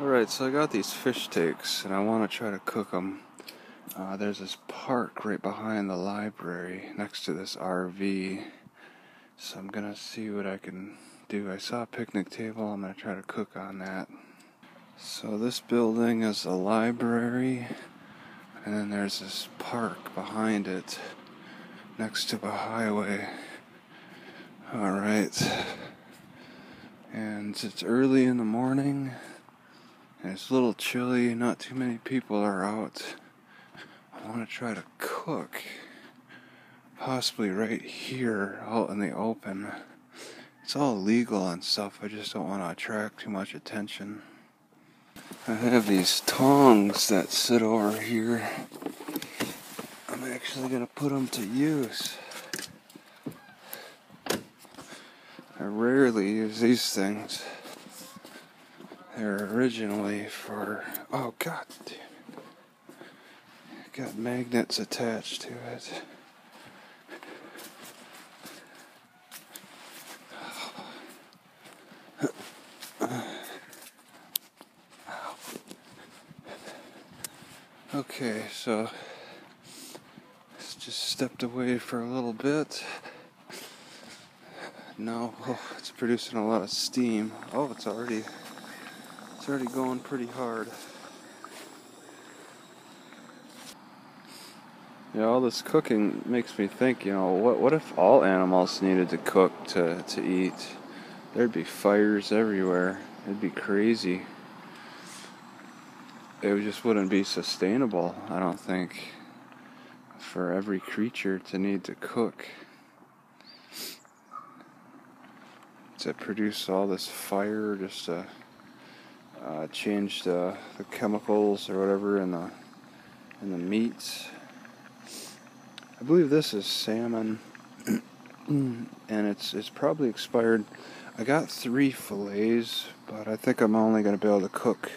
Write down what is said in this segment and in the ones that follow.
Alright, so I got these fish steaks and I want to try to cook them. Uh, there's this park right behind the library next to this RV. So I'm gonna see what I can do. I saw a picnic table, I'm gonna try to cook on that. So this building is a library, and then there's this park behind it next to the highway. Alright. And it's early in the morning. It's a little chilly, not too many people are out. I want to try to cook, possibly right here out in the open. It's all legal and stuff, I just don't want to attract too much attention. I have these tongs that sit over here. I'm actually going to put them to use. I rarely use these things. They're originally for. Oh, god damn it. Got magnets attached to it. Okay, so it's just stepped away for a little bit. Now, oh, it's producing a lot of steam. Oh, it's already it's already going pretty hard. Yeah, all this cooking makes me think, you know, what what if all animals needed to cook to, to eat? There'd be fires everywhere. It'd be crazy. It just wouldn't be sustainable, I don't think, for every creature to need to cook. To produce all this fire just to uh, changed uh, the chemicals or whatever in the in the meats. I believe this is salmon, and it's it's probably expired. I got three fillets, but I think I'm only going to be able to cook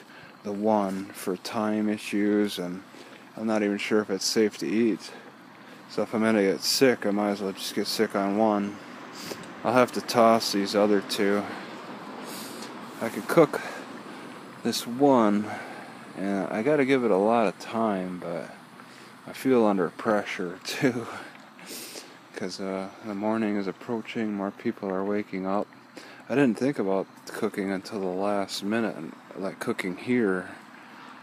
the one for time issues, and I'm not even sure if it's safe to eat. So if I'm going to get sick, I might as well just get sick on one. I'll have to toss these other two. I could cook this one, and I got to give it a lot of time, but I feel under pressure too. Because uh, the morning is approaching, more people are waking up. I didn't think about cooking until the last minute, like cooking here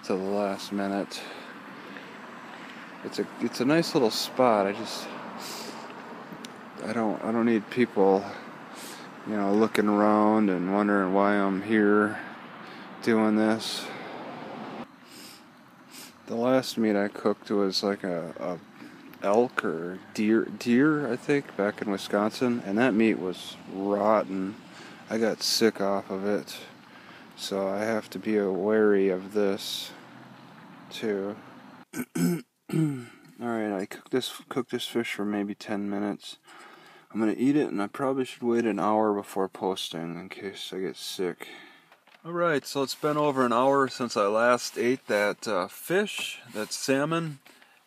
to the last minute. It's a it's a nice little spot. I just I don't I don't need people, you know, looking around and wondering why I'm here doing this. The last meat I cooked was like a, a elk or deer deer I think back in Wisconsin and that meat was rotten. I got sick off of it. So I have to be wary of this too. Alright, I cooked this cooked this fish for maybe ten minutes. I'm gonna eat it and I probably should wait an hour before posting in case I get sick. Alright, so it's been over an hour since I last ate that uh, fish, that salmon,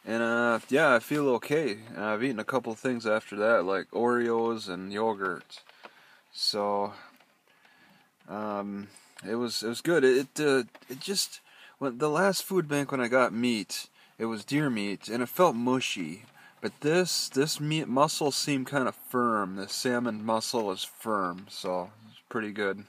and uh, yeah, I feel okay. I've eaten a couple things after that, like Oreos and yogurt. So, um, it was it was good. It uh, it just when the last food bank when I got meat, it was deer meat, and it felt mushy. But this this meat muscle seemed kind of firm. The salmon muscle is firm, so it's pretty good.